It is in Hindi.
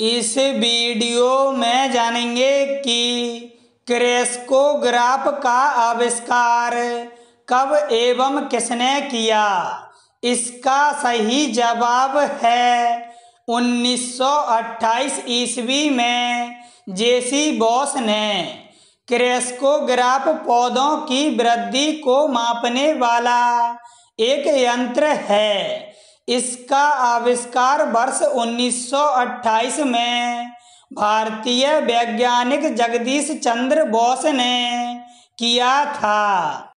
इस वीडियो में जानेंगे कि क्रेस्कोग्राफ का आविष्कार कब एवं किसने किया। इसका सही जवाब है 1928 ईस्वी में, जेसी बॉस ने। क्रेस्कोग्राफ पौधों की वृद्धि को मापने वाला एक यंत्र है। इसका आविष्कार वर्ष 1928 में भारतीय वैज्ञानिक जगदीश चंद्र बोस ने किया था।